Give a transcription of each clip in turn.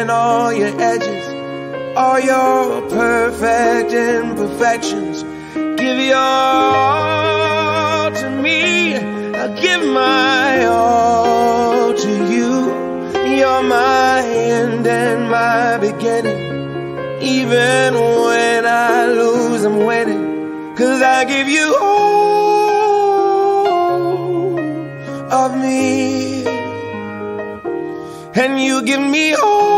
and all your edges, all your perfect imperfections. Give your all to me. I'll give my all to you. You're my end and my beginning. Even when I lose, I'm winning. Cause I give you all of me. And you give me all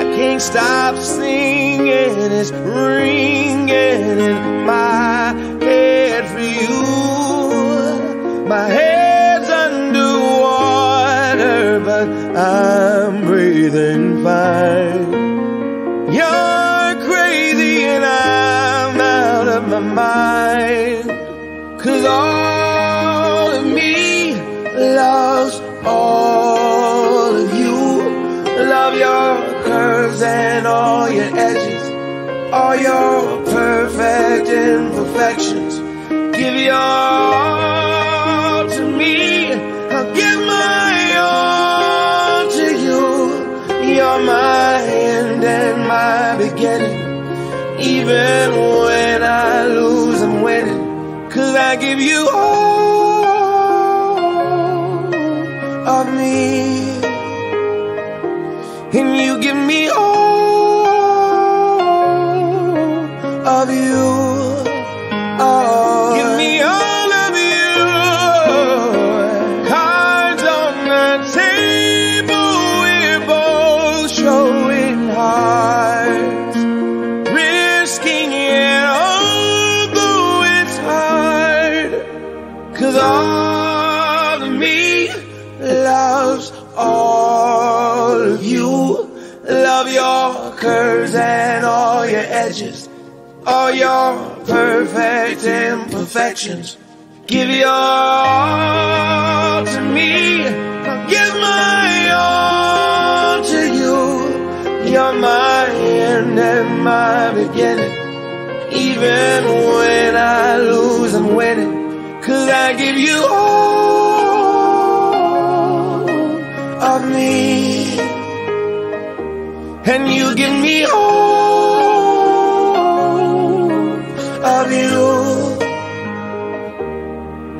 I can't stop singing. It's ringing in my head for you. My head's underwater, but I'm breathing fine. You're crazy and I'm out of my mind. Cause all of me loves all and all your edges, all your perfect imperfections. Give your all to me. I'll give my all to you. You're my end and my beginning. Even when I lose, I'm winning. Cause I give you all of me. And you give me all your perfect imperfections. Give your all to me. Give my all to you. You're my end and my beginning. Even when I lose, I'm winning. Cause I give you all of me. And you give me all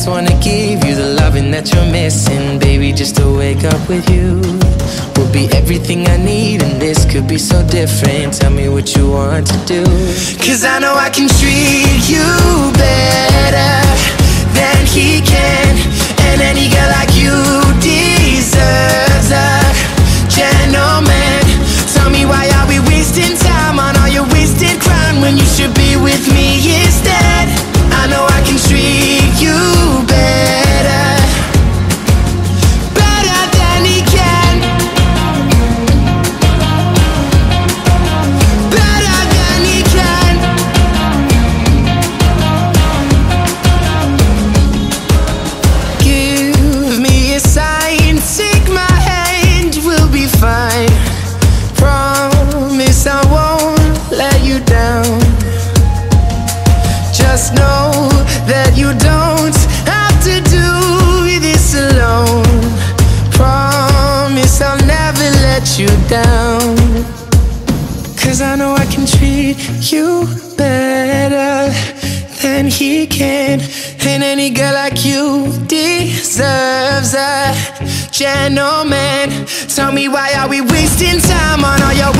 just wanna give you the loving that you're missing. Baby, just to wake up with you Will be everything I need And this could be so different. Tell me what you want to do. Cause I know I can treat you better Than he can And any girl like you deserves a gentleman. Tell me why are we wasting you better than he can. And any girl like you deserves a gentleman. Tell me why are we wasting time on all your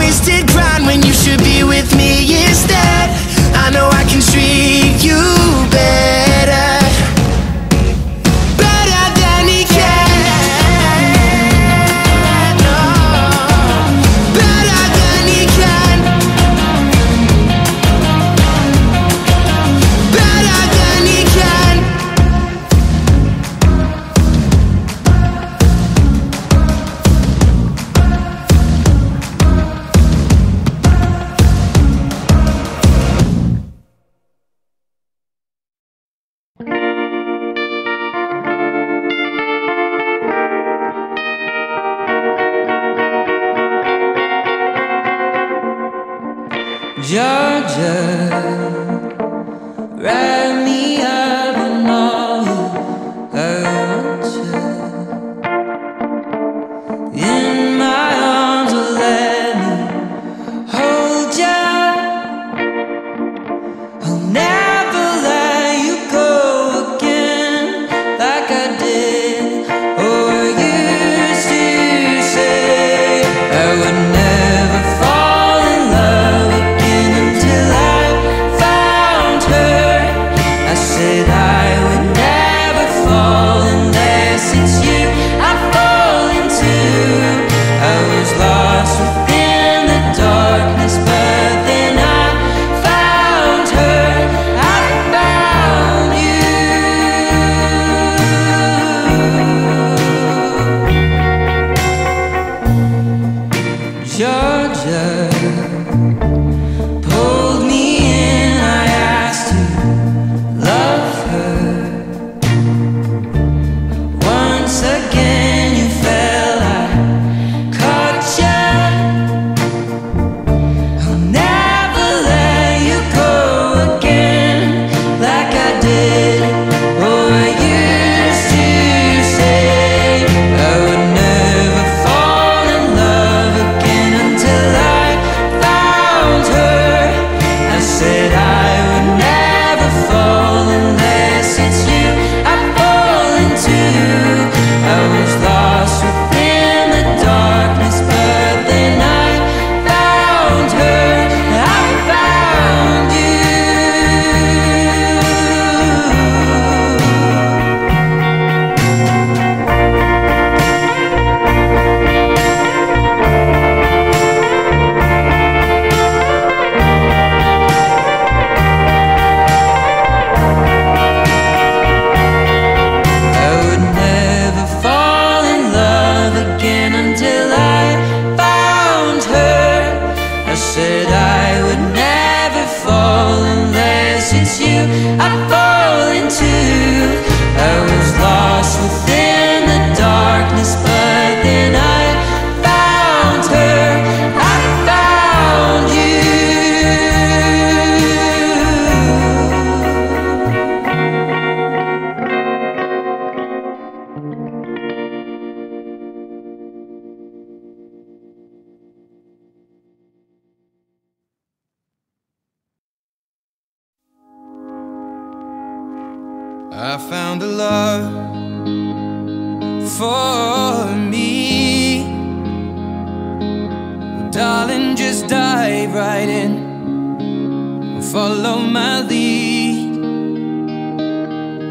just dive right in. Follow my lead.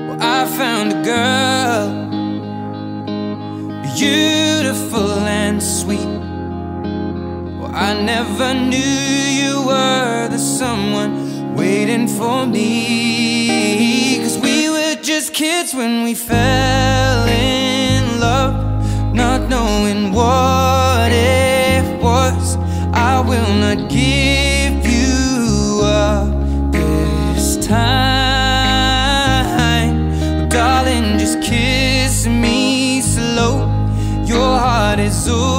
Well, I found a girl, beautiful and sweet. Well, I never knew you were the someone waiting for me. Cause we were just kids when we fell in love, not knowing what it was. I will not give you up this time. Darling, just kiss me slow. Your heart is all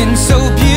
looking so beautiful.